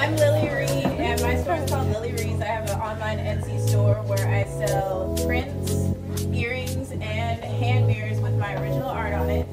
I'm Lily Reed, and my store is called Lily Reed's. I have an online Etsy store where I sell prints, earrings, and hand mirrors with my original art on it.